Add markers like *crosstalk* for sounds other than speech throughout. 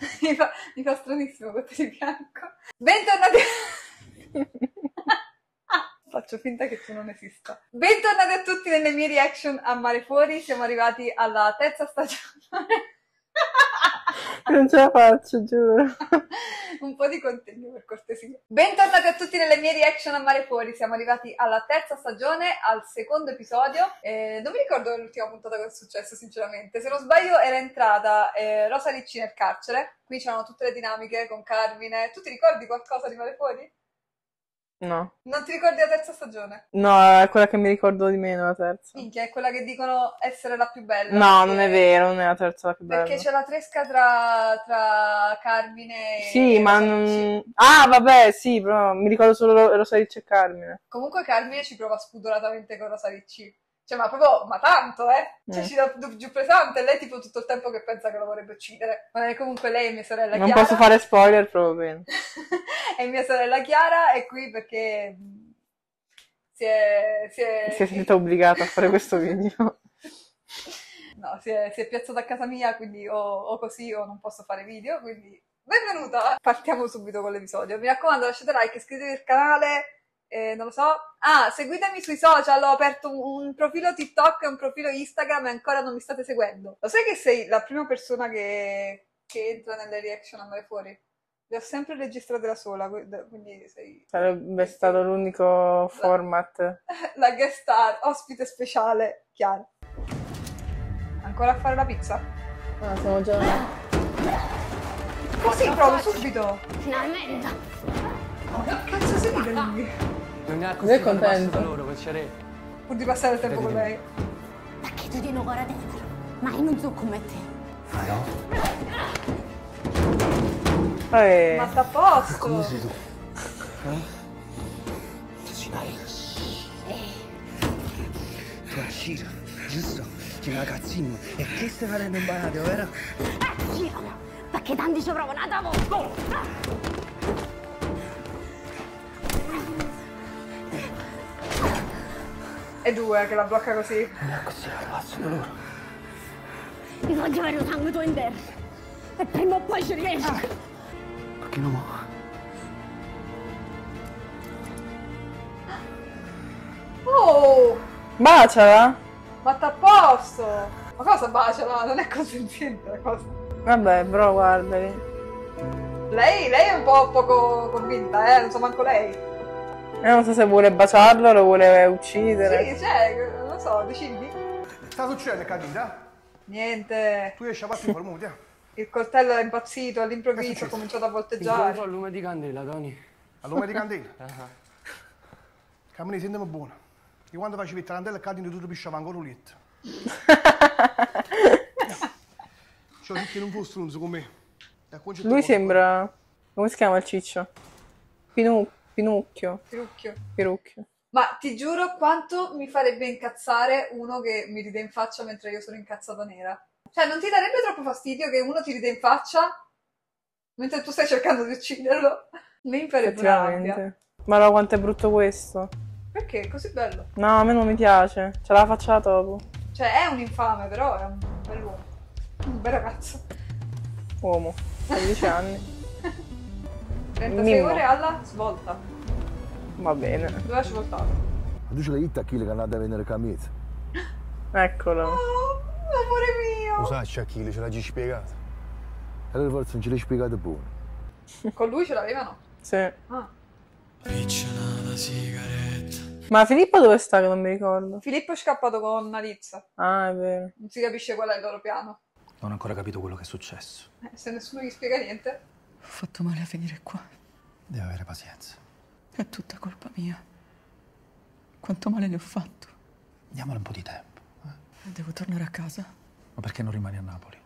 *laughs* mi, fa, mi fa stranissimo questo di bianco. Bentornati... *laughs* Faccio finta che tu non esista. Bentornati a tutti nelle mie reaction a Mare Fuori. Siamo arrivati alla terza stagione. Non ce la faccio, giuro. *laughs* Un po' di contegno per cortesia. Bentornati a tutti nelle mie reaction a Mare Fuori. Siamo arrivati alla terza stagione, al secondo episodio. Eh, non mi ricordo l'ultima puntata cosa è successo, sinceramente. Se non sbaglio, era entrata eh, Rosa Ricci nel carcere. Qui c'erano tutte le dinamiche con Carmine. Tu ti ricordi qualcosa di Mare Fuori? No. Non ti ricordi la terza stagione? No, è quella che mi ricordo di meno, la terza. Minchia, è quella che dicono essere la più bella. No, perché- non è vero, non è la terza la più bella. Perché c'è la tresca tra, tra Carmine e Sì, ma non... Ah, vabbè, sì, però mi ricordo solo Ro- Rosa Ricci e Carmine. Comunque Carmine ci prova spudoratamente con Rosa Ricci. Cioè, ma proprio, ma tanto, eh? Cioè, Mm. ci dà giù- pesante. Lei tipo tutto il tempo che pensa che lo vorrebbe uccidere. Ma è comunque lei mia sorella Non Chiara. posso fare spoiler, proprio bene. è mia sorella Chiara è qui perché mh, si è... Si è, Si è sentita obbligata a fare questo video. *laughs* No, si è, si è piazzata a casa mia, quindi o, o così o non posso fare video, quindi benvenuta! Partiamo subito con l'episodio. Mi raccomando, lasciate like, iscrivetevi al canale, eh, non lo so. Ah, seguitemi sui social, ho aperto un, un profilo TikTok e un profilo Instagram e ancora non mi state seguendo. Lo sai che sei la prima persona che, che entra nelle reaction a Mare Fuori? Le ho sempre registrate da sola, quindi- sei Sarebbe stato l'unico format. *laughs* la guest star, ospite speciale, Chiara. Ancora a fare la pizza? Ah, siamo già... Così provo subito! Finalmente! Che cazzo sei lui? Non è Lui è contento. loro, piacere. Pur di passare il tempo con lei. Tu di nuovo dentro? Ma io non so come te. Ah no? Eh, Ma sta a posto! tu? Cucinare. Tu Ashira, giusto? Che ragazzino. E che stai facendo in barato, vero? Eh, girano! Perché tanti ci provano da voi! E due che la blocca così. È così, ragazzi, loro. Mi voglio avere il sangue tuo in terra! E prima o poi ci riesco! Perché non mo? Oh! baciala. Ma sta a posto! Ma cosa baciala? Non è consenziente la cosa. Vabbè, però guardali. Lei, lei è un po' poco convinta, eh? Non so manco lei. Io non so se vuole baciarlo o lo vuole uccidere. Sì, cioè, non lo so, decidi. Sta succedendo, capita? Niente. Tu riesci a farti informuti, eh? Il coltello è impazzito, all'improvviso ha cominciato a Incontro volteggiare. al lume di candela, Tony. A lume di candela. *laughs* Cammini, sentiamo buono. Io quando facevi il tarantella e cadi tutto pisciava ancora un letto. *laughs* Cioè, che non fosse un come me. E Lui sembra... Come si chiama il ciccio? Pinu... Pinucchio. Pirucchio. Pirucchio. Ma ti giuro quanto mi farebbe incazzare uno che mi ride in faccia mentre io sono incazzata nera. Cioè, non ti darebbe troppo fastidio che uno ti ride in faccia mentre tu stai cercando di ucciderlo? Mi farebbe una rabbia. Ma no, quanto è brutto questo. Perché? È così bello. No, a me non mi piace. Ce la faccia la topo. Cioè, è un infame, però è un bell'uomo. Un bel ragazzo. Uomo. 16 anni. *laughs* 36 Mimmo. ore alla svolta. Va bene. Dove ci voltato? Tu ce l'hai a chi che andava a vendere camicie? Eccolo. Oh, amore mio! Lo sai, Achille, ce l'hai già spiegato. Allora forse non ce l'hai spiegato buono. Con lui ce l'avevano? Sì. Ah. Ma Filippo dove sta che non mi ricordo? Filippo è scappato con Nalizza. Ah, è vero. Non si capisce qual è il loro piano. Non ho ancora capito quello che è successo. Eh, se nessuno gli spiega niente. Ho fatto male a venire qua. Devo avere pazienza. È tutta colpa mia. Quanto male le ho fatto. Diamole un po' di tempo. eh. Devo tornare a casa. Ma perché non rimani a Napoli?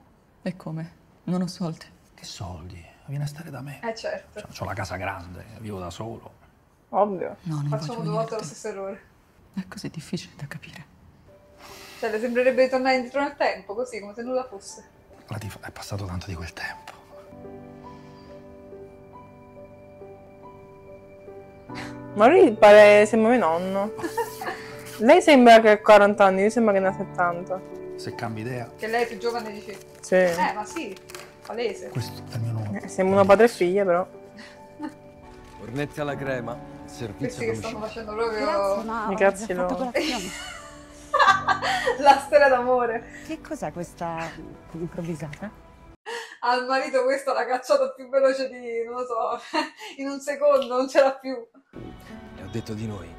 E come? Non ho soldi. Che soldi? Vieni a stare da me. Eh certo. Ho la casa grande, vivo da solo. Ovvio. No, non Facciamo due volte lo stesso errore. È così difficile da capire. Cioè, le sembrerebbe di tornare indietro nel tempo, così, come se nulla fosse. È passato tanto di quel tempo. Ma lui pare... sembra mio nonno. *laughs* Lei sembra che ha 40 anni, lui sembra che ne ha 70. Se cambi idea, Che lei è più giovane dici. Sì. Eh, ma sì. Palese. Questo è il mio nome. Eh, Siamo una padre e figlia, però. *laughs* Cornetti alla crema, servizio Questi che stanno facendo proprio Grazie, già fatto loro. *laughs* la storia d'amore. Che cos'è questa improvvisata? Al marito questo l'ha cacciato più veloce di, non lo so, in un secondo, non c'era più. Detto di noi.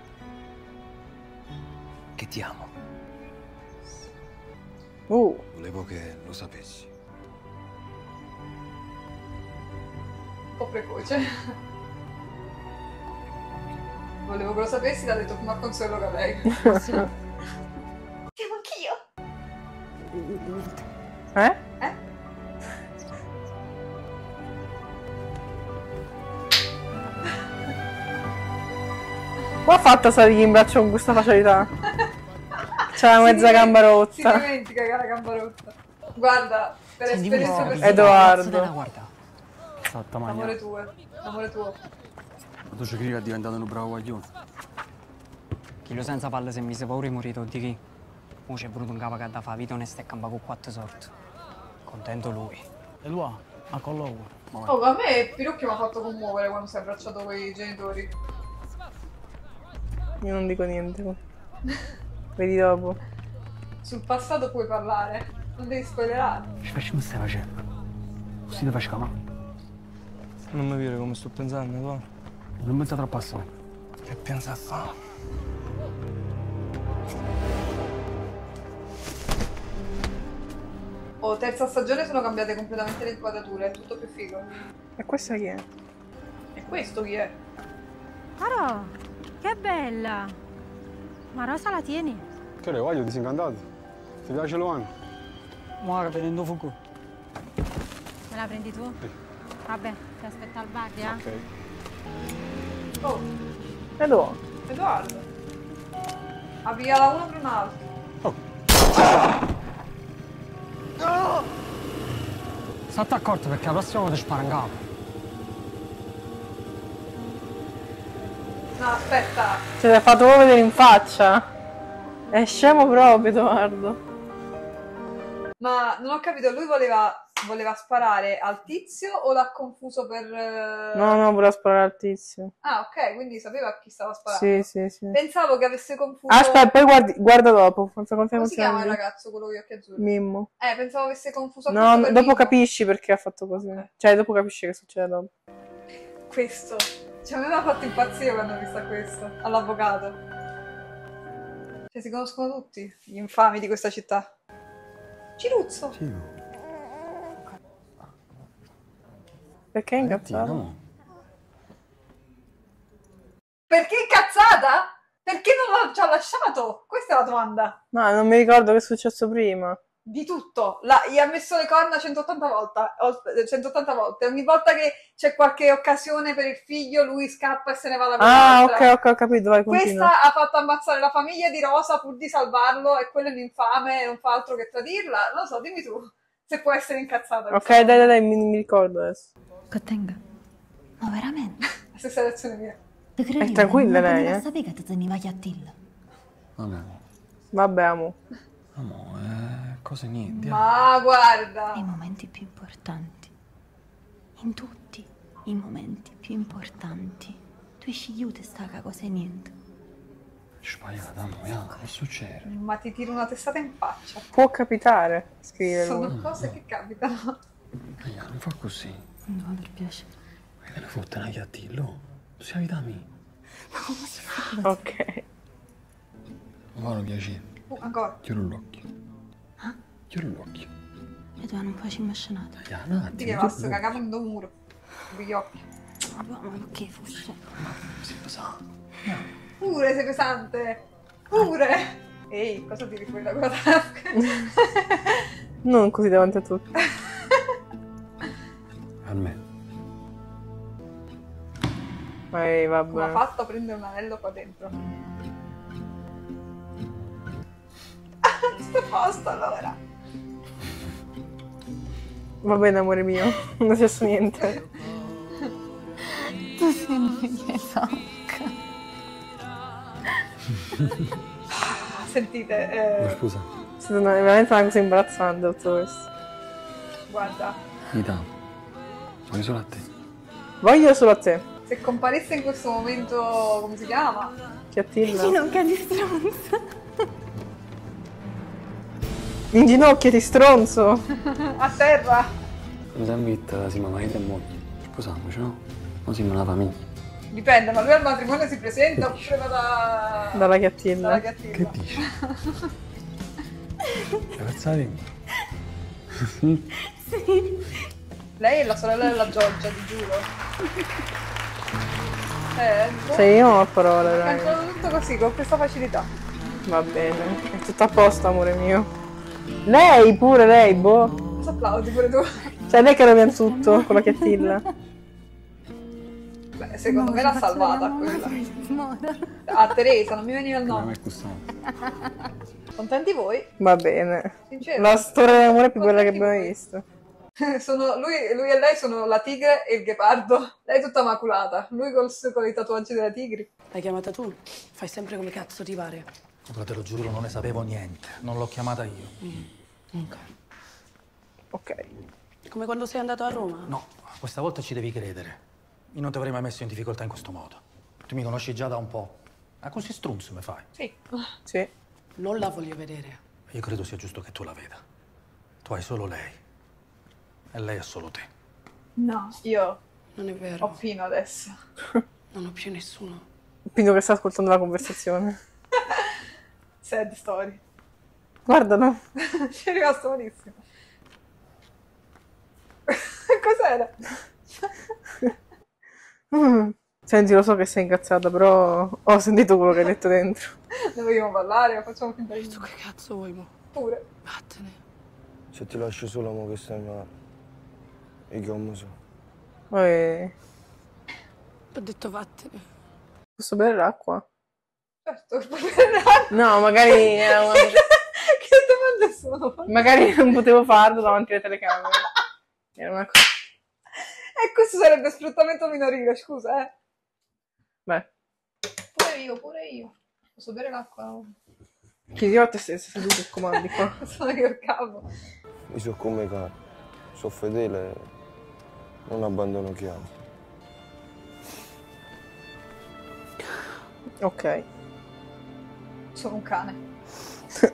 Che ti amo. Uh, Volevo che lo sapessi. Un po' precoce. Volevo che lo sapessi, l'ha detto più a consuelo che a lei. *laughs* Ti amo anch'io. eh? Come ha fatto a salire in braccio con questa facilità? C'ha la mezza Si gamba dimen- Si rotta. dimentica che ha la gamba rotta. Guarda, per esperienza personale. Edoardo. guarda. Fatta L'amore tuo, l'amore tuo. Ma tu ci credi che è diventato un bravo guaglione? Chi lo senza palle se mi si paura di morire di chi? Mo c'è venuto un capo che da fa vita onesta e campa con quattro sorti. Contento lui. E lui ha con loro. Oh, a me Pinocchio mi ha fatto commuovere quando si è abbracciato con i genitori. Io non dico niente. Vedi dopo. Sul passato puoi parlare, non devi spoilerare. Ci facciamo stai facendo? Così ti faccio chiamare. Non mi dire come sto pensando, guarda. Non pensa troppo assai. Che pensa a fare? Oh, terza stagione sono cambiate completamente le inquadrature, è tutto più figo. E questa chi è? E questo chi è? Caro, che bella! Ma Rosa la tieni? Che ne voglio, disincantato. Ti piace Luana? Muore venendo fuoco. Me la prendi tu? Vabbè, ti aspetta al bar, eh? Ok. Oh, E dove? Edoardo. Ah, via la uno per un altro. State accorto perché la prossima volta ci spara No, aspetta. Ce l'hai fatto proprio vedere in faccia. È scemo proprio, Edoardo. Ma non ho capito, lui voleva, voleva sparare al tizio o l'ha confuso per... eh, No, no, voleva sparare al tizio. Ah, ok, quindi sapeva a chi stava sparando. Sì, sì, sì. Pensavo che avesse confuso... Aspetta, poi guardi, guarda dopo. Quanto Come si chiama il ragazzo, quello con gli occhi azzurri? Mimmo. Eh, pensavo avesse confuso No, dopo Mimmo. capisci perché ha fatto così. Cioè, dopo capisci che succede dopo. Questo. Cioè, a me mi ha fatto impazzire quando ho visto questo, all'avvocato. Cioè, si conoscono tutti, gli infami di questa città. Ciruzzo. Perché è incazzato? no. Perché incazzata? Perché non l'ha già lasciato? Questa è la domanda. No, non mi ricordo che è successo prima. Di tutto. La- gli ha messo le corna 180 volte, o- 180 volte. Ogni volta che c'è qualche occasione per il figlio, lui scappa e se ne va da Ah, ok, ok, ho capito, vai, continua. Questa ha fatto ammazzare la famiglia di Rosa pur di salvarlo e quello è un infame e non fa altro che tradirla. Non lo so, dimmi tu se può essere incazzata. Ok, dai, dai, dai, mi, mi ricordo adesso. Cottenga. Ma veramente? *laughs* La stessa reazione mia. Te credi È tranquilla lei, eh? Sapevi che ti teniva chiattilla? Vabbè, Vabbè, amo. amo, eh, cose niente. Ma guarda. Nei momenti più importanti. In tutti i momenti più importanti. Tu scegliute sta cosa e niente. Sbagliata, amo, ya, che succede? Ma ti tiro una testata in faccia. Può capitare, scrive Sono lui. cose che capitano. Ya, non fa così. No, per piacere. Ma che ne fotte una chiattillo? Tu sei vita mia. Ok. Mi fanno piacere. Uh, ancora. Chiudo l'occhio. Chiudo l'occhio. E tu non facciamo scenata. Ya, un attimo. Ti cagavo in un muro. Con gli occhi. Ma che fosse? Si sa. Pure sei pesante. Pure. Ehi, cosa tiri fuori da quella tasca? *laughs* Non così davanti a tutti. A me. Ehi, Come ha vabbè. fatto a prendere un anello qua dentro? *laughs* Sto a posto allora. Va bene, amore mio. Non è successo niente. Tu sei figlietta. *laughs* Sentite, Ma eh, scusa. È stata una- veramente una cosa imbarazzante tutto questo. guarda, Ita, sono solo a te. Voglio solo a te. Se comparisse in questo momento, come si chiama? Che attilla. Ginocchia di stronza. In ginocchio ti stronzo. *laughs* A terra. Vita, siamo marito e moglie. Sposiamoci, no? Non siamo una famiglia. Dipende, ma lui al matrimonio si presenta oppure va da... Dalla gattilla. dalla gattilla. Che dici? *laughs* Ragazzati? *laughs* Lei è la sorella della Giorgia, ti giuro. Eh, boh, Cioè io ho parole, è raga. entrato tutto così, con questa facilità. Va bene. È tutto a posto, amore mio. Lei pure, lei, boh. Cosa applaudi pure tu? Cioè lei che rovina tutto con la gattilla. Beh, secondo me l'ha salvata quella. Ah, Teresa, non mi veniva il Non nome. è costante. Contenti voi? Va bene. Sincero. La storia d'amore più bella che abbiamo visto. *laughs* Sono, lui, lui e lei sono la tigre e il ghepardo. Lei è tutta maculata. Lui col, con i tatuaggi della tigri. L'hai chiamata tu? Fai sempre come cazzo ti pare. Ora te lo giuro, non ne sapevo niente. Non l'ho chiamata io. Ok. Ok. Come quando sei andato a Roma? No, questa volta ci devi credere. Io non ti avrei mai messo in difficoltà in questo modo. Tu mi conosci già da un po'. Ma così strunzo mi fai. Sì. Sì. Non la voglio vedere. Io credo sia giusto che tu la veda. Tu hai solo lei. E lei ha solo te. No, io Non è vero. ho Pino adesso. Non ho più nessuno. Pino che sta ascoltando la conversazione. *laughs* Sad story. Guardalo. *laughs* Ci è rimasto malissimo. *laughs* Cos'era? *laughs* Mm. Senti, lo so che sei incazzata, però ho sentito quello che hai detto dentro. Ne vogliamo parlare? Facciamo finta di Tu che cazzo vuoi, mo? Pure. Vattene. Se ti lascio sola, mo che stai male. Io che ho so. Ho detto vattene. posso bere l'acqua? Certo, *laughs* No, *laughs* magari era una- *laughs* che domande sono? magari non potevo farlo davanti alle telecamere. Era una cosa. E questo sarebbe sfruttamento minorile, scusa, eh. Beh, Pure io, pure io. Posso bere l'acqua? chiedi a te stesso se tu comandi qua. Sono io il capo. Io sono come cane. Sono fedele non abbandono chi amo. Ok. Sono un cane. *laughs*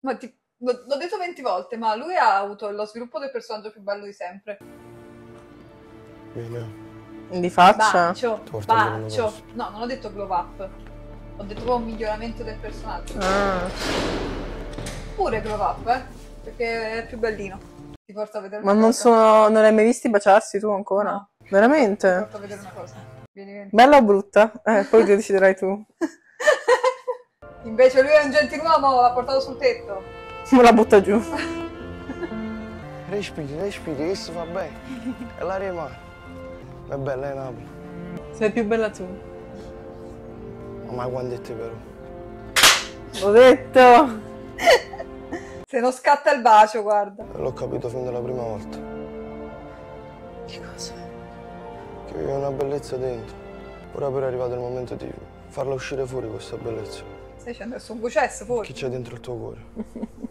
ma ti, l'ho, l'ho detto 20 volte, ma lui ha avuto lo sviluppo del personaggio più bello di sempre. Bene. Di faccia? Bacio, bacio. No, non ho detto glow up. Ho detto proprio un miglioramento del personaggio. Ah. Pure glow up, eh. Perché è più bellino. Ti porto a vedere Ma non cosa. sono. non li hai mai visti baciarsi tu ancora? No. Ti Veramente? porto a vedere una cosa. Vieni, vieni. Bella o brutta? Eh, poi ti deciderai tu. *laughs* Invece lui è un gentiluomo, l'ha portato sul tetto. *laughs* Me la butta giù. Respiri, respiri, che si fa bene. E l'aria è mare. È bella, è Napoli. Sei più bella tu. Ma quando è te però? L'ho detto. *laughs* Se non scatta il bacio, guarda. L'ho capito fin dalla prima volta. Che cosa? Che vive una bellezza dentro. Ora però è arrivato il momento di farla uscire fuori questa bellezza. Stai dicendo che sono un bucesso, Chi forse. c'è dentro il tuo cuore. *laughs*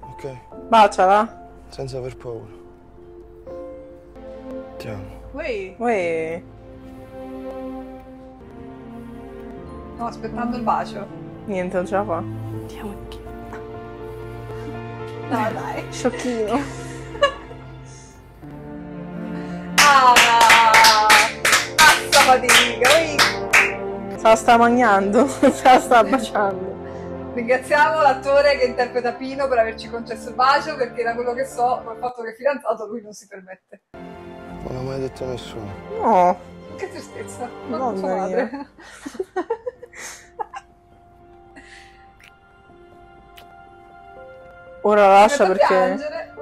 Ok? Baciala. Senza aver paura. Ti amo. Poi, Uè. no, aspettando il bacio. Niente, non ce la fa. Andiamo anche. No, dai. *laughs* Sciocchino. Ah! Pazza fatica, ui. Se la sta mangiando. *laughs* Se la sta baciando. Ringraziamo l'attore che interpreta Pino per averci concesso il bacio, perché da quello che so, col fatto che è fidanzato, lui non si permette. Non l'ha mai detto nessuno. No. Che tristezza. Ma Mamma sua madre. *laughs* Ora la lascia a perché. piangere.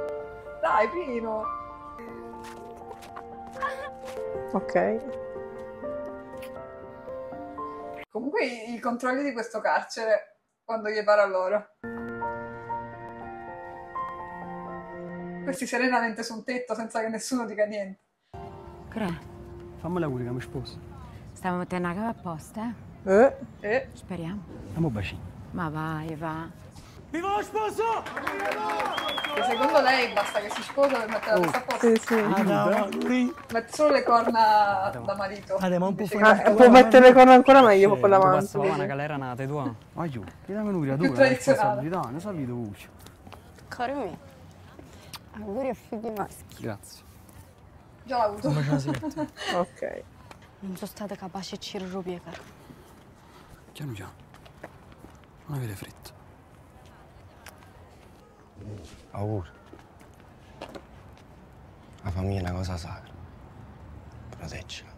Dai, Pino. Ok. Comunque i, controlli di questo carcere, quando gli pare a loro. Questi serenamente su un tetto senza che nessuno dica niente. Cre, Fammi l'auguri che mi sposo. stiamo mettendo la cava apposta, eh? Eh. Eh, Speriamo. Andiamo bacino. Ma vai, va. Viva lo sposo! Che secondo lei basta che si sposa per mettere la testa a posto. Sì, sì. Mette solo le corna da marito. Ah, che- può mettere le corna ancora meglio con quella davanti. Passava una galera nata tua. Ma io, chiediamo lui la Più tua tradizionale. responsabilità, ne sapete voce. Caro mio, auguri a figli maschi. Grazie. Già l'ha avuto. *laughs* Ok. Non sono stata capace di cirro piegare. Piano piano. Non avere fretta. Auguri. La famiglia è una cosa sacra. Proteggila.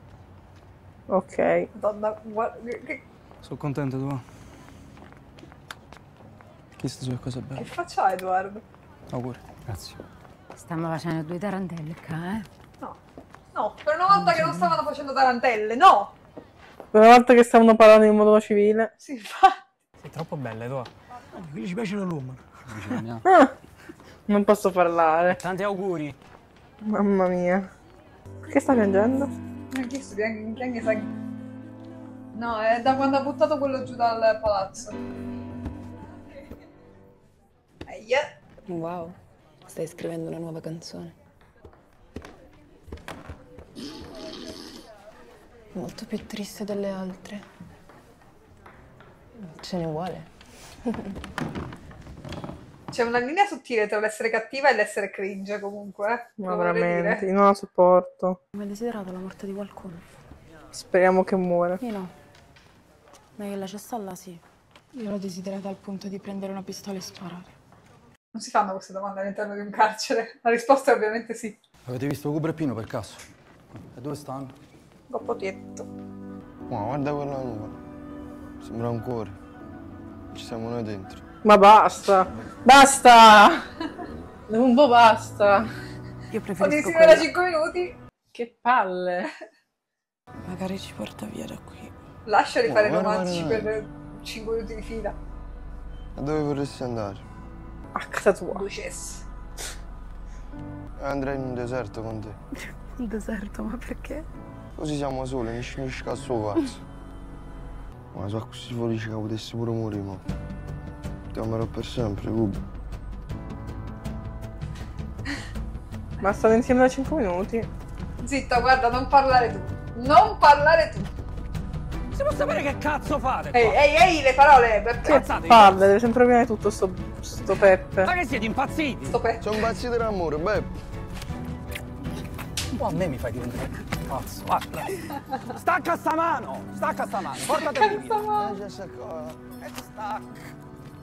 Ok. Madonna, guarda, che, che- Sono contento tu. Queste sono cose che belle. faccia ha Edoardo? Auguri. Grazie. Stiamo facendo due tarantelle qua, eh? No. No, per una volta che non stavano facendo tarantelle, no! Per una volta che stavano parlando in modo civile. Sì, infatti. Sei troppo bella, tu. Qui ci piace l'uomo. *laughs* Ah, non posso parlare. Tanti auguri. Mamma mia. Perché sta piangendo? Ma chi sto piang- piange sangue? No, è da quando ha buttato quello giù dal palazzo. Aia. Wow, stai scrivendo una nuova canzone. Molto più triste delle altre. Ce ne vuole. *laughs* C'è una linea sottile tra l'essere cattiva e l'essere cringe, comunque. eh. Ma veramente, dire. io non la sopporto. Hai mai desiderato la morte di qualcuno? Speriamo che muore. Io no. Ma che la c'è sta là, sì. Io l'ho desiderata al punto di prendere una pistola e sparare. Non si fanno queste domande all'interno di un carcere. La risposta è ovviamente sì. Avete visto Cooper e Pino per caso? E dove stanno? Coppotietto. Ma guarda quella nuvola. Sembra un cuore. Ci siamo noi dentro. Ma basta! Basta! Un po' basta! Io preferisco quella. 5 minuti. Che palle! Magari ci porta via da qui. Lasciali fare i guarda, romantici per 5 minuti di fila. A dove vorresti andare? A casa tua. Luces. Andrei in un deserto con te. *laughs* Il deserto, ma perché? Così siamo soli, mi scimisci cazzo cazzo. Ma sono così felice che potessi pure morire, ma. Ti amerò per sempre, Cuba. Ma stanno insieme da 5 minuti. Zitta, guarda, non parlare tu. Non parlare tu. Si può sapere che cazzo fate? Ehi, ehi, ehi, le parole, perché? Cazzate, Palle, deve sempre rovinare tutto sto, sto Peppe. Ma che siete impazziti? Sto pe- Sono impazzito d'amore, beh. O a me mi fai diventare pazzo. Guarda. Stacca sta mano! Stacca sta mano! Portate via! Già sa cosa. E stacca!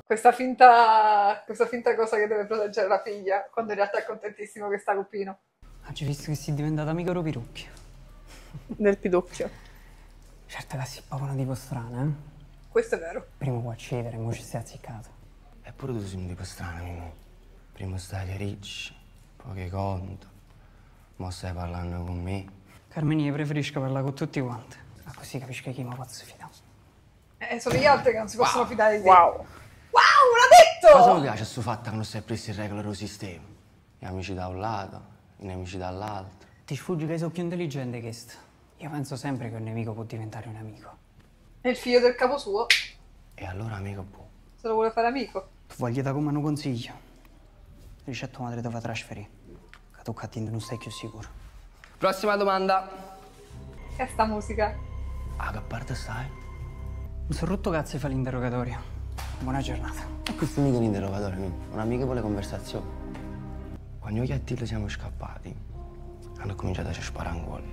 Questa finta, questa finta cosa che deve proteggere la figlia, quando in realtà è contentissimo che sta con Pino. Oggi visto che sei diventata amica Ro Pirucchio. *laughs* Del pidocchio. Certo che si pavano tipo strana, eh? Questo è vero. Prima può cedere, mo ci stai azzeccato. Eppure tu sei un tipo strano, Mimmo. Prima stai ricci, poi che conto. Mo stai parlando con me. Carmeni, io preferisco parlare con tutti quanti. Ma così capisco chi mi posso fidare. Eh, sono gli altri che non si possono fidare di te. Wow. L'ha Cosa mi detto! piace sto fatto che non sei preso in regola il sistema? Gli amici da un lato, i nemici dall'altro. Ti sfuggi che sei più intelligente che sto. Io penso sempre che un nemico può diventare un amico. È il figlio del capo suo, E allora amico buono. se lo vuole fare amico. Tu voglio da come un consiglio. Dice a tua madre dove trasferire. Che tu cattivo non stai più sicuro. Prossima domanda. Che è sta musica? A che parte stai? Mi sono rotto cazzo e fa l'interrogatorio. Buona giornata. E questo mica un interrogatorio, Mimmo. un'amichevole conversazione. Quando io e Attilio siamo scappati, hanno cominciato a sparare un gol.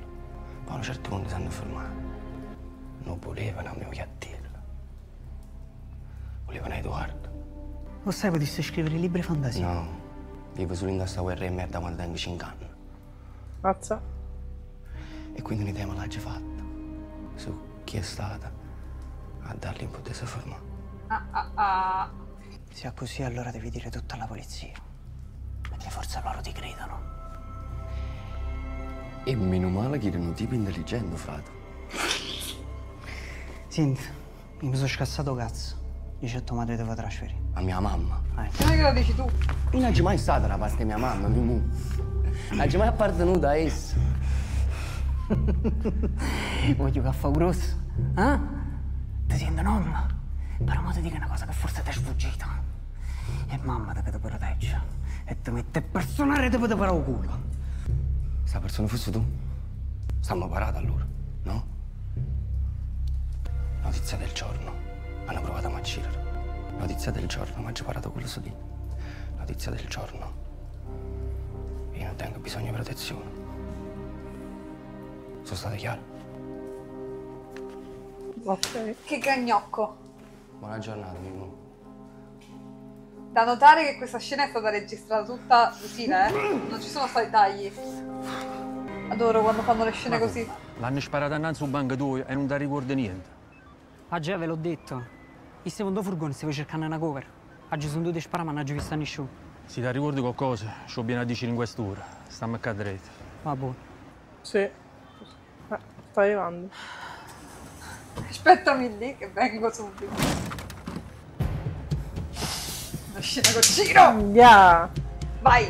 Poi a un certo punto si hanno fermato. Non volevano a mio Attilio. Volevano Edoardo. Lo sai, potresti scrivere libri fantasia. No, vivo solo in questa guerra di merda quando tengo 5 anni. Mazza. E quindi un tema l'ha già fatta. Su chi è stata a dargli un po' di fermare. Ah, ah, ah. Se è così, allora devi dire tutto alla polizia. Perché forse loro ti credono. E meno male che erano tipi intelligenti, frate. Senti, mi sono scassato cazzo. Dice a tua madre dove trasferire. A mia mamma. Vai. Non è che lo dici tu. Io non c'è mai stata da parte di mia mamma, Mimù. Non c'è mai appartenuta a essa. *laughs* Voglio che fa grosso. Eh? Ti sento nonna? Però mo ti dico una cosa che forse ti è sfuggita. E mamma te che ti protegge. E ti mette il personale dove ti farà il culo. Se la persona fosse tu, stiamo parati allora, no? Notizia del giorno. Hanno provato a maccirare. Notizia del giorno, ma ha già parato quello su di. Notizia del giorno. Io non tengo bisogno di protezione. Sono state chiare? Ok. Che gagnocco. Buona giornata, Mimmo. Da notare che questa scena è stata registrata tutta utile, eh? Non ci sono stati tagli. Adoro quando fanno le scene così. L'hanno sparato innanzi un banco tuo e non ti ricordi niente. Ah già, ve l'ho detto. Il secondo furgone stavo cercando una cover. Oggi sono due sparare, ma non ho visto nessuno. Se ti ricordi qualcosa, ci ho viene a dire in quest'ora. Stiamo a cadere. Va buono. Sì. Eh, sta arrivando. Aspettami lì che vengo subito. Una scena con Ciro! Yeah. Vai!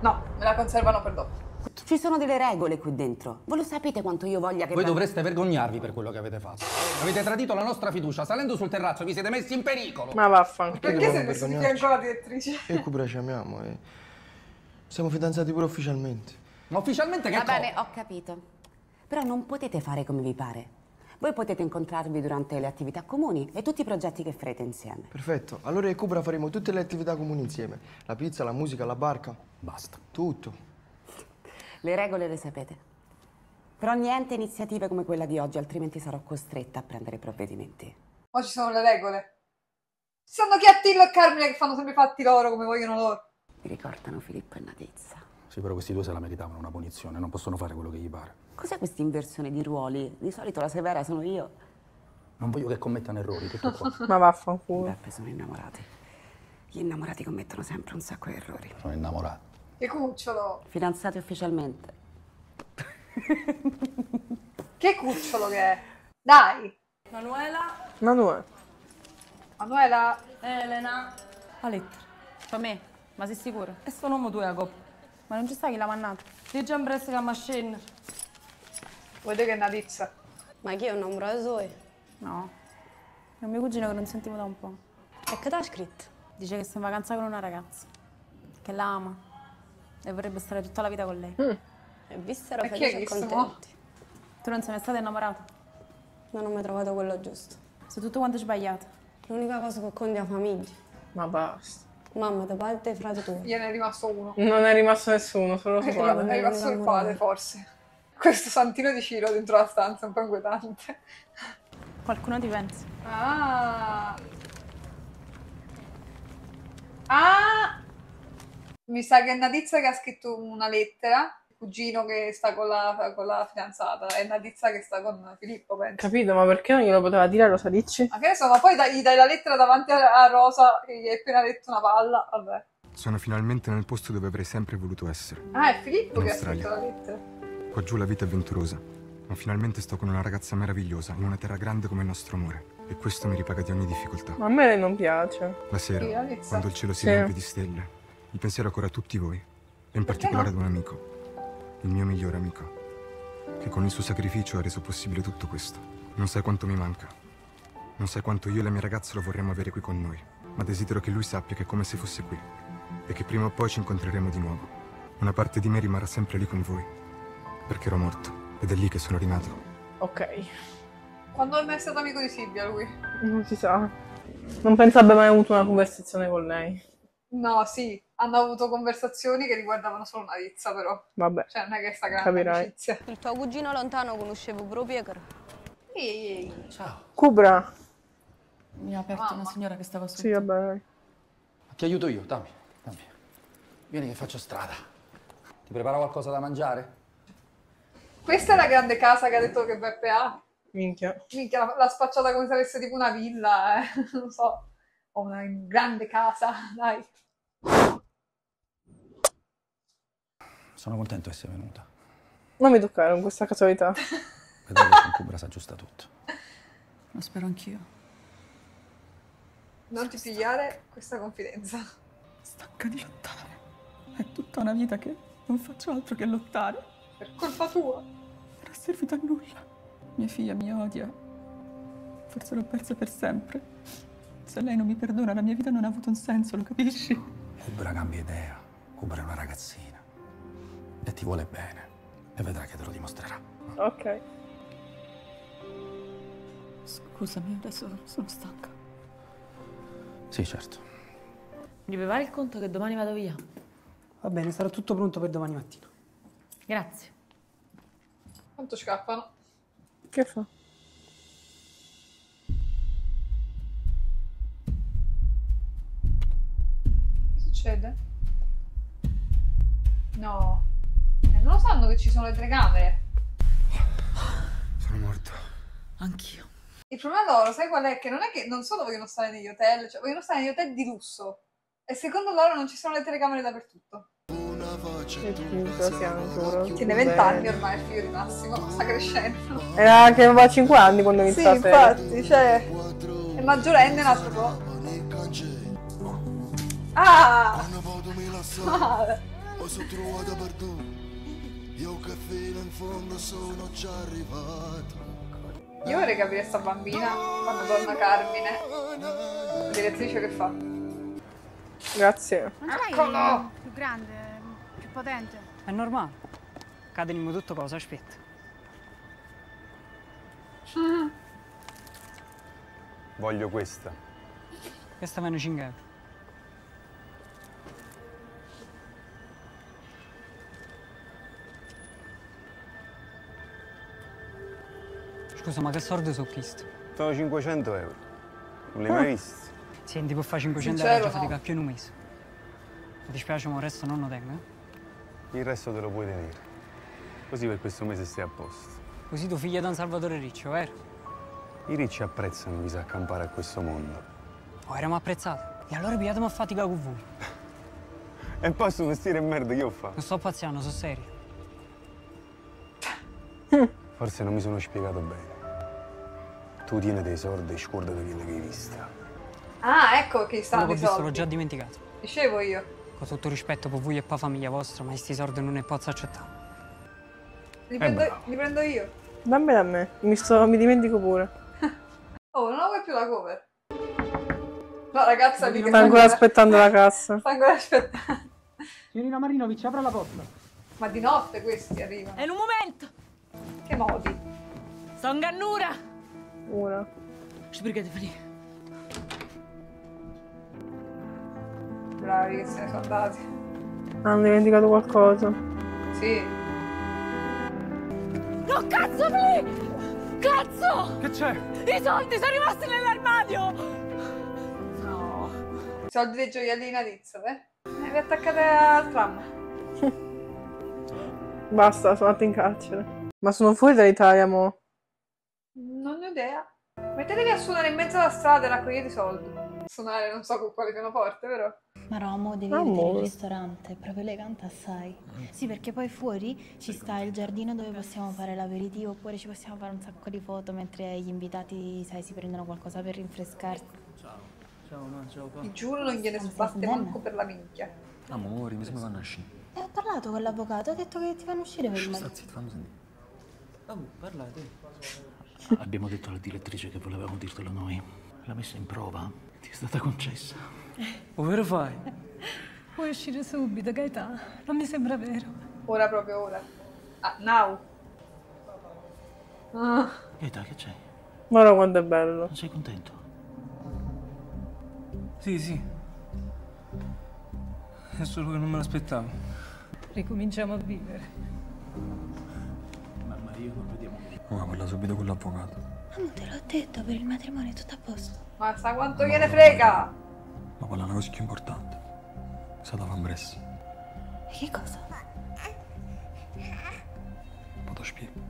No, me la conservano per dopo. Ci sono delle regole qui dentro. Voi lo sapete quanto io voglia che... Voi dovreste vergognarvi per quello che avete fatto. Avete tradito la nostra fiducia, salendo sul terrazzo vi siete messi in pericolo. Ma vaffanculo. Perché sei messo di fianco alla direttrice? Io e Cupra ci amiamo e siamo fidanzati pure ufficialmente. Ma ufficialmente Va bene, ho capito. Però non potete fare come vi pare. Voi potete incontrarvi durante le attività comuni e tutti i progetti che farete insieme. Perfetto, allora e Cupra faremo tutte le attività comuni insieme. La pizza, la musica, la barca. Basta. Tutto. Le regole le sapete. Però niente iniziative come quella di oggi, altrimenti sarò costretta a prendere provvedimenti. Oggi ci sono le regole. Ci sono Chiattillo e Carmine che fanno sempre i fatti loro come vogliono loro. Mi ricordano Filippo e Natizza. Sì, però questi due se la meritavano una punizione, non possono fare quello che gli pare. Cos'è questa inversione di ruoli? Di solito la severa sono io. Non voglio che commettano errori, tutto qua. *laughs* Ma vaffanculo. Beppe, sono innamorati. Gli innamorati commettono sempre un sacco di errori. Sono innamorato. Che cucciolo. Fidanzati ufficialmente. *laughs* Che cucciolo che è. Dai. Manuela, Manuel. Manuela. Elena. La lettera. Per me, ma sei sicuro? E sono uomo tu, Jacopo. Ma non ci sta chi l'ha mandato? Dici un prezzo che macchina. Vuoi che è una pizza? Ma chi è un numero suo? No. È un mio cugino che non sentivo da un po'. E che ti ha scritto? Dice che sta in vacanza con una ragazza. Che la ama. E vorrebbe stare tutta la vita con lei. E vissero E chi è felici e contenti. Tu non sei mai stata innamorata? Non ho mai trovato quello giusto. Sei tutto quanto sbagliato. L'unica cosa che conta è la famiglia. Ma basta. Mamma, da parte dei frati tuoi. Gliene è rimasto uno. Non è rimasto nessuno, solo suo È padre. rimasto il padre, forse. Questo santino di Ciro dentro la stanza, un po' inquietante. Qualcuno ti pensa. Ah. Ah. Mi sa che è una tizia che ha scritto una lettera. Cugino che sta con la, con la fidanzata. È una tizia che sta con Filippo, penso. Capito, ma perché non glielo poteva dire a Rosa Ricci? Ma che ne so, ma poi dai- gli dai la lettera davanti a, a Rosa che gli hai appena detto una palla. Vabbè. Sono finalmente nel posto dove avrei sempre voluto essere. Ah, è Filippo che ha scritto la lettera. Qua giù la vita è avventurosa, ma finalmente sto con una ragazza meravigliosa in una terra grande come il nostro amore. E questo mi ripaga di ogni difficoltà. Ma a me lei non piace. La sera, Sì, quando il cielo si Sì. riempie di stelle, il pensiero corre a tutti voi, e in particolare ad un amico, il mio migliore amico, che con il suo sacrificio ha reso possibile tutto questo. Non sai quanto mi manca. Non sai quanto io e la mia ragazza lo vorremmo avere qui con noi, ma desidero che lui sappia che è come se fosse qui e che prima o poi ci incontreremo di nuovo. Una parte di me rimarrà sempre lì con voi, perché ero morto ed è lì che sono rinato. Ok. Quando è mai stato amico di Silvia lui? Non si sa. Non penso abbia mai avuto una conversazione con lei. No, sì, hanno avuto conversazioni che riguardavano solo una tizia, però. Vabbè. Cioè, non è che sta grande Capirai. amicizia. Il tuo cugino lontano conoscevo proprio Pietro. Ehi, ehi. Ciao. Cubra. Mi ha aperto una signora che stava sotto. Sì, vabbè. Ti aiuto io, dammi, dammi. Vieni che faccio strada. Ti preparo qualcosa da mangiare? Questa è la grande casa che ha detto che Beppe ha. Minchia. Minchia, l'ha- l'ha spacciata come se avesse tipo una villa, eh. *laughs* Non so. O una grande casa, *laughs* dai. Sono contento di essere venuta. Non mi toccare con questa casualità. *laughs* Vedrai che con Cubra si aggiusta tutto. Lo spero anch'io. Non ti pigliare questa confidenza. Stanca di lottare. È tutta una vita che non faccio altro che lottare. Per colpa tua. Non è servito a nulla. Mia figlia mi odia. forse l'ho persa per sempre. Se lei non mi perdona, la mia vita non ha avuto un senso, lo capisci? Ubra cambia idea. Ubra è una ragazzina. E ti vuole bene. E vedrà che te lo dimostrerà. Ok. Scusami, adesso sono stanca. Sì, certo. Mi prepari il conto che domani vado via. Va bene, sarà tutto pronto per domani mattina. Grazie. Quanto scappano? Che fa? Che succede? No. Non lo sanno che ci sono le telecamere. Sono morto. Anch'io. Il problema loro, sai qual è? Che non è che non solo vogliono stare negli hotel, cioè vogliono stare negli hotel di lusso. E secondo loro non ci sono le telecamere dappertutto. Che finto siamo, giuro. Tiene 20 anni ormai il figlio di Massimo, *laughs* sta crescendo. Era che aveva 5 anni quando Sì, iniziò la serie. infatti, cioè, è maggiorenne un altro po'. Ah! Male. Io che fino in fondo sono già arrivato. Io vorrei capire sta bambina, quando torna Carmine. La direttrice che fa? Grazie. Eccolo! più grande, più potente? È normale. Cade in tutto cosa, aspetta. Voglio questa. Questa viene 5 euro. Scusa, ma che soldi sono questi? Sono 500 euro. Non li hai mai visti? Senti, può fare 500 Sincero, euro, già no. fatica più in un mese. Mi dispiace, ma il resto non lo tengo, eh? Il resto te lo puoi tenere. Così per questo mese stai a posto. Così tuo figlio è Don Salvatore Riccio, vero? I ricci apprezzano chi sa accampare a questo mondo. Oh, eravamo apprezzati. E allora pigliatemi a fatica con voi. *laughs* E poi sto mestiere merda che io fa. Non sto pazziando, sono serio. Forse non mi sono spiegato bene. Tu tieni dei soldi e scordati quello che hai vista. Ah, ecco che Quello stanno che ho i visto l'ho soldi. già dimenticato. Dicevo io. Con tutto rispetto per voi e per la famiglia vostra, ma questi soldi non ne posso accettare. Li Eh, prendo, li prendo io. Dammela a me. Mi, sto, mi dimentico pure. *laughs* Oh, non la vuoi più la cover? No, ragazza, mica Sta ancora aspettando la cassa. Sta ancora aspettando. *laughs* Signorina Marinovic, apra la porta. Ma di notte questi arrivano. È un momento. Che modi? Sono Gannura. Ora. Sbrigate. Bravi che se ne sono andati. Hanno dimenticato qualcosa. Sì. No, cazzo, Fli! Cazzo! Che c'è? I soldi sono rimasti nell'armadio! No. I soldi dei gioielli di Natizia, eh? E vi attaccate al tram. Basta, sono andati in carcere. Ma sono fuori dall'Italia, mo. Idea. Mettetevi a suonare in mezzo alla strada e raccogliete i soldi. Suonare non so con quale pianoforte, però. Ma Romo, devi Amore. vedere il ristorante, è proprio elegante assai. Sì, perché poi fuori ci sta il giardino dove possiamo fare l'aperitivo oppure ci possiamo fare un sacco di foto mentre gli invitati, sai, si prendono qualcosa per rinfrescarsi. Ciao, ma ciao Vi giuro non gliene sbatte manco per la minchia. Amore, mi sembra vanno a sci. E ho parlato con l'avvocato, ha detto che ti fanno uscire per il Sta zitto, fammi sentire. Oh, parlate. Abbiamo detto alla direttrice che volevamo dirtelo noi. L'ha messa in prova. Ti è stata concessa. Ovvero fai? Puoi uscire subito, Gaetà. Non mi sembra vero. Ora proprio ora. Ah, now. Ah. Gaeta, che c'è? Guarda quanto è bello. Non sei contento? Sì, sì. È solo che non me l'aspettavo. Ricominciamo a vivere. Mamma, io non vediamo più. Ma parla subito con l'avvocato. Mamma, te l'ho detto, per il matrimonio è tutto a posto. Ma sa quanto gliene frega? Ma parla una cosa più importante. Sa da fambressa. E che cosa? Ma te spiego.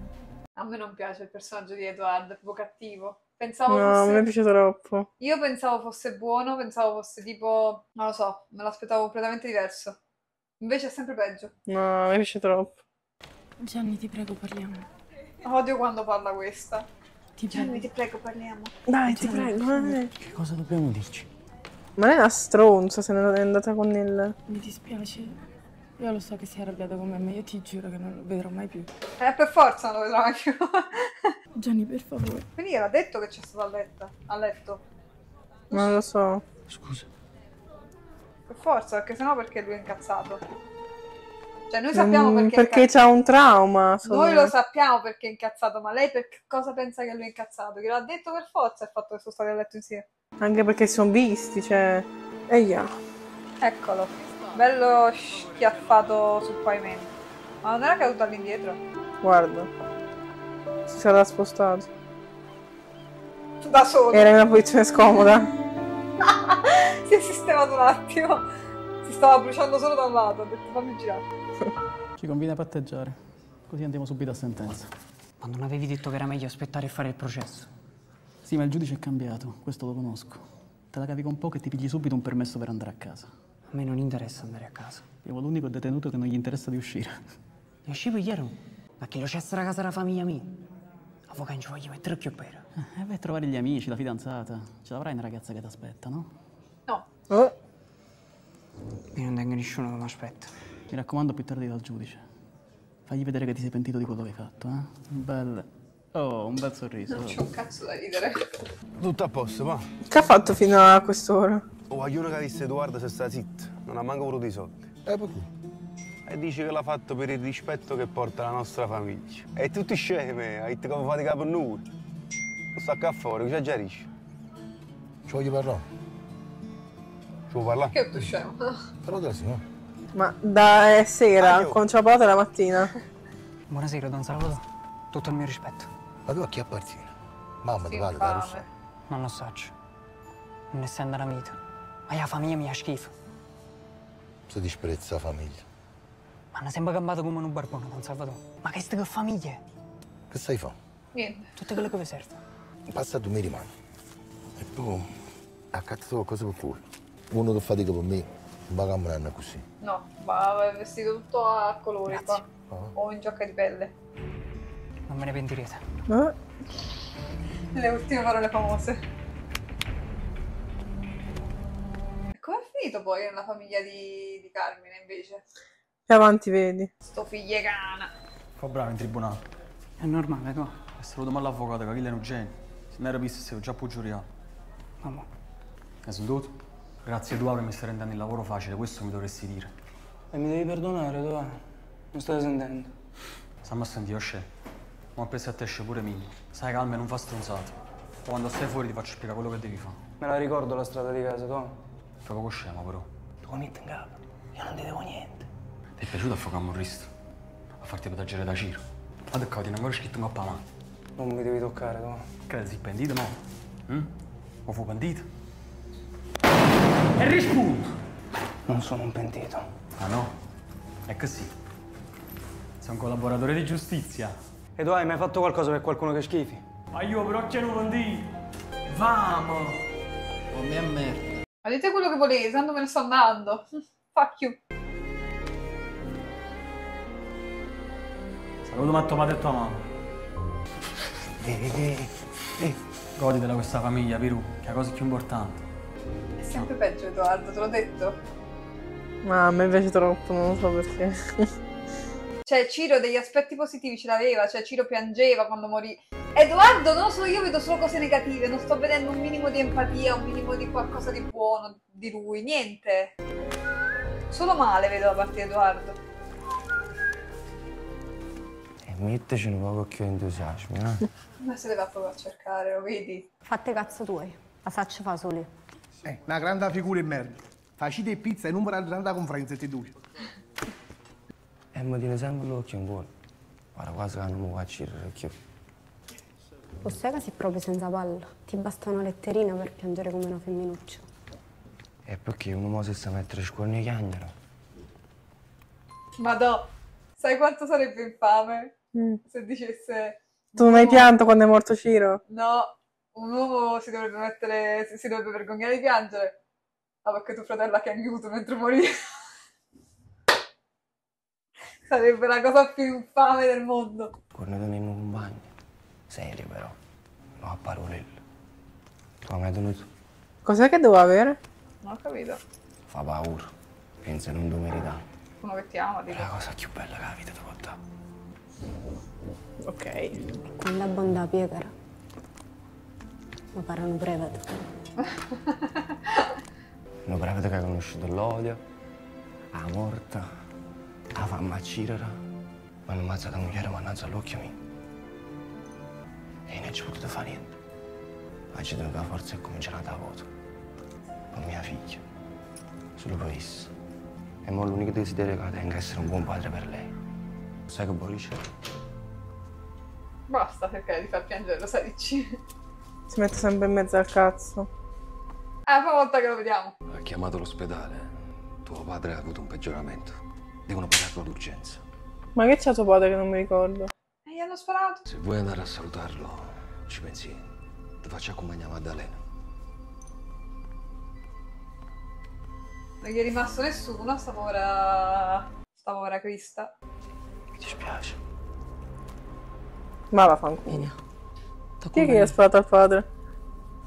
A me non piace il personaggio di Edward, è proprio cattivo. Pensavo No, a fosse... me piace troppo. Io pensavo fosse buono, pensavo fosse tipo... Non lo so, me l'aspettavo completamente diverso. Invece è sempre peggio. No, a me piace troppo. Gianni, ti prego, parliamo. Odio quando parla questa. Ti Gianni, ti prego, parliamo. Dai, ti prego. eh. Che cosa dobbiamo dirci? Ma lei è una stronza se ne è andata con il... Mi dispiace. Io lo so che si è arrabbiato con me, ma io ti giuro che non lo vedrò mai più. Eh, per forza non lo vedrà mai più. *laughs* Gianni, per favore. Quindi gliel'ha detto che c'è stato a letto. A letto. Non lo so. Scusa. Per forza, perché sennò perché lui è incazzato. Cioè, noi sappiamo Mm, perché, è perché c'ha un trauma. secondo Noi lo sappiamo perché è incazzato, ma lei per che cosa pensa che lui è incazzato? Gliel'ha detto per forza il fatto che sono stati a letto insieme. Anche perché si sono visti, cioè. Eia. Eccolo, bello schiaffato sul pavimento. Ma non era caduto all'indietro? Guarda. Si sarà spostato. Da solo. Era in una posizione scomoda. *laughs* si è sistemato un attimo. Si stava bruciando solo da un lato. Ho detto fammi girare. Ci conviene patteggiare, così andiamo subito a sentenza. Ma non avevi detto che era meglio aspettare e fare il processo? Sì, ma il giudice è cambiato, questo lo conosco. Te la cavi con poco e ti pigli subito un permesso per andare a casa. A me non interessa andare a casa. Siamo l'unico detenuto che non gli interessa di uscire. Ne uscivo ieri? Ma che lo c'è a casa della famiglia mia? Avvocato non ci voglio mettere più per. Eh, vai a trovare gli amici, la fidanzata. Ce l'avrai una ragazza che ti aspetta, no? No. Oh. Io non tengo nessuno che mi aspetta. Mi raccomando più tardi dal giudice. Fagli vedere che ti sei pentito di quello che hai fatto, eh? Un bel... Oh, un bel sorriso. Non c'è un cazzo da ridere. Tutto a posto, va. Che ha fatto fino a quest'ora? Oh, a Iuro che ha visto Edoardo se sta zitto, non ha manco voluto i soldi. Eh, perché? E dice che l'ha fatto per il rispetto che porta la nostra famiglia. E tutti scemi, hai detto come fate capo a noi. Non sta qua fuori, cosa giarisci? Ci voglio parlare. Ci vuoi parlare? Che tu scemo. Però adesso no. Ma da eh, sera, con parlato la mattina. *laughs* Buonasera, Don Salvatore. Tutto il mio rispetto. Ma tu a chi appartieni? Mamma, Sì, ti da infame. russa. Non lo so. Non essendo una vita. Ma la famiglia mi ha schifo. Si disprezza la famiglia. Ma hanno sempre cambiato come un barbone, Don Salvatore. Ma che sta famiglia? Che stai fa? Niente. Tutte quelle che vi servono. Passa tu mi rimani. E poi, accatto qualcosa per culo. Uno che fatica per me, non è così. No, ma è vestito tutto a colori qua. O in giacca di pelle. Non me ne pentirete. Eh? Le ultime parole famose. E com'è finito poi nella famiglia di, di Carmine invece? Più avanti vedi. Sto figlie cana. Fa bravo in tribunale. È normale, tu. È stato male l'avvocato, che è un genio. Se non era visto, stavo già più giuriato. Mamma. Hai sentito? Grazie a Edoardo mi stai rendendo il lavoro facile, questo mi dovresti dire. E mi devi perdonare, tu. Non stai sentendo. Stiamo a sentire, Osce. Ma ho preso a te esce pure mio. Sai calma e non fa stronzate. Poi quando stai fuori ti faccio spiegare quello che devi fare. Me la ricordo la strada di casa, tu. Fai poco scema, però. Tu mi in capo. Io non ti devo niente. Ti è piaciuto affogare un risto? A farti proteggere da Ciro? Guarda qua, ti è ancora scritto un coppa a mano. Non mi devi toccare, tu. Credi, sei pentito, no? Mm? O fu pentito? E rispondo! Non sono un pentito. Ah no? È così. Sei un collaboratore di giustizia. E tu hai mai fatto qualcosa per qualcuno che schifi? Ma io però che non pentito! Vamo! Oh mia merda. Ma dite quello che volete, tanto me ne sto andando. *laughs* Fuck you. Saluto Matto padre e tua mamma. Eh, eh, eh. Goditela questa famiglia, Piru, che è la cosa più importante. È sempre peggio Edoardo, te l'ho detto. Ma a me piace troppo, non lo so perché. *laughs* Cioè, Ciro degli aspetti positivi ce l'aveva, cioè Ciro piangeva quando morì. Edoardo, non lo so, io vedo solo cose negative, non sto vedendo un minimo di empatia, un minimo di qualcosa di buono di lui, niente. Solo male vedo da parte di Edoardo. E metteci un po' più entusiasmo, eh? Ma se le va proprio a cercare, lo vedi? Fatte cazzo tuoi. La saccia fa soli. Eh, una grande figura in merda. Facite pizza e non per grande conferenza ti due. E mi tiene sempre l'occhio in gola. Guarda, quasi che non mi faccio il. Lo sai che sei proprio senza palla? Ti basta una letterina per piangere come una femminuccia. E perché uno mo si sta a mettere scorni chiagnero? Madò, sai quanto sarebbe infame Mm. se dicesse... Tu non hai pianto quando è morto Ciro? No, un uomo si dovrebbe mettere, si, si dovrebbe vergognare di piangere. Ah, perché tuo fratello ha piangiuto mentre moriva. *laughs* Sarebbe la cosa più infame del mondo. Corno di mio compagno. Serio però. Non a parolelle. Tu hai mai tenuto? Cos'è che devo avere? Non ho capito. Fa paura. Pensa non tu merita. qualcuno che ti ama, dico. La cosa più bella che la vita ti può dare. Ok. Quando abbonda piegara. Mi parlano prevede. Una prevede che ha conosciuto l'odio, la morte, la fame a cirere, ma non mazza da mugliere mannaggia all'occhio mio. E non ci potuto fare niente. Ma ci deve forza e cominciare da voto. Con mia figlia. Solo per isso. E mo l'unico desiderio che tengo è essere un buon padre per lei. Sai che bolisce? Basta cercare di far piangere Rosaricci. Si mette sempre in mezzo al cazzo. È la prima volta che lo vediamo. Ha chiamato l'ospedale. Tuo padre ha avuto un peggioramento. Devono operarlo d'urgenza. Ma che c'ha tuo padre che non mi ricordo? E gli hanno sparato. Se vuoi andare a salutarlo, ci pensi. Ti faccio accompagnare Maddalena. Non gli è rimasto nessuno, sta povera... sta povera Crista. Mi dispiace. Ma vaffanculo. Chi è che gli ha sparato al padre?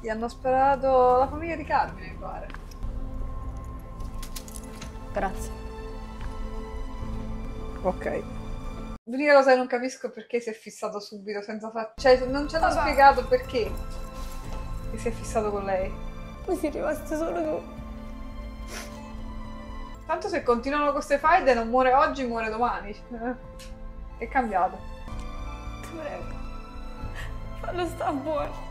Gli hanno sparato la famiglia di Carmine, mi pare. Grazie. Ok. L'unica cosa che non capisco è perché si è fissato subito senza far... Cioè, non ci hanno spiegato perché che si è fissato con lei. Mi sei rimasto solo tu. Tanto se continuano queste faide non muore oggi, muore domani. *laughs* È cambiato. Ti prego. Fallo sta buono.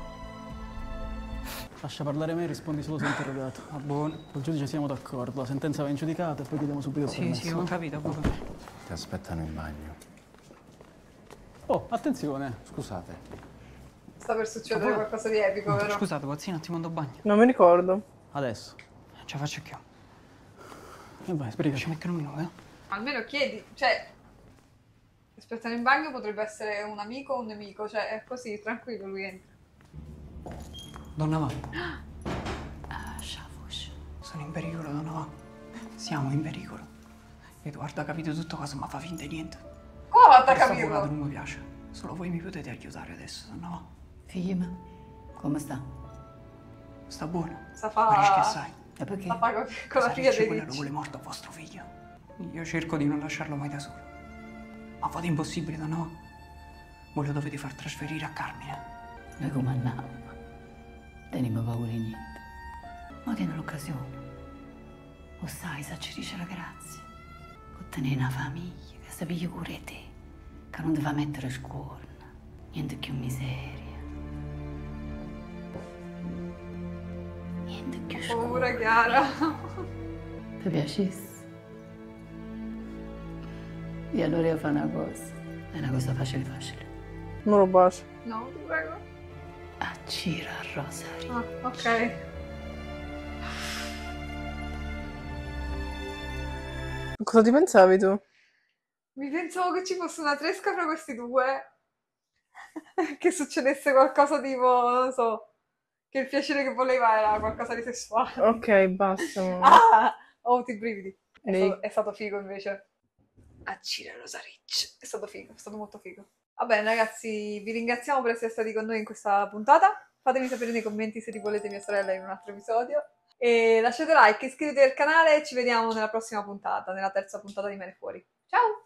Lascia parlare me e rispondi solo se interrogato. Ah, buono. Col giudice siamo d'accordo. La sentenza va in giudicato e poi chiediamo subito il Sì, permesso. sì, ho no? capito, pure. Ti aspettano in bagno. Oh, attenzione. Scusate. Sta per succedere qualcosa di epico, vero? Scusate, un attimo andare a bagno? Non mi ricordo. Adesso. Ce la faccio io. E vai, sbriga. Ci mettono un minuto, eh? Almeno chiedi, cioè... Aspettare in bagno potrebbe essere un amico o un nemico, cioè è così, tranquillo, lui entra. Donna Va. Ah, Shavush. Sono in pericolo, donna Va. Siamo in pericolo. Edoardo ha capito tutto cosa, ma fa finta di niente. Come ha fatto a Questo non mi piace. Solo voi mi potete aiutare adesso, donna Va. Figli me, come sta? Sta buono. Sta fa... Ma riesci che sai? E perché? Sta fa con, la figlia Ricci dei quello ricci. vuole morto a vostro figlio. Io cerco di non lasciarlo mai da solo. Ma fate impossibile, Va. Voi lo dovete far trasferire a Carmine. Noi comandavamo. Teniamo paura di niente. Ma tieni l'occasione. O sai, sa ci dice la grazia. Con tenere una famiglia che si piglia cura di te. Che non ti fa mettere scuola. Niente più miseria. Niente più Paura chiara. Ti piacesse? E allora io fare una cosa. È una cosa facile facile. Non lo bacio. No, ti prego. Accira a Rosario. Ah, ok. Cosa ti pensavi tu? Mi pensavo che ci fosse una tresca fra questi due. *laughs* che succedesse qualcosa tipo, non so, che il piacere che voleva era qualcosa di sessuale. Ok, basta. *laughs* Ah, ho avuto i brividi. È, Nei- stato, è stato figo invece. Accira Rosaricci. È stato figo, è stato molto figo. Va bene ragazzi, vi ringraziamo per essere stati con noi in questa puntata. Fatemi sapere nei commenti se ti volete mia sorella in un altro episodio. E lasciate like, iscrivetevi al canale e ci vediamo nella prossima puntata, nella terza puntata di Mene Fuori. Ciao!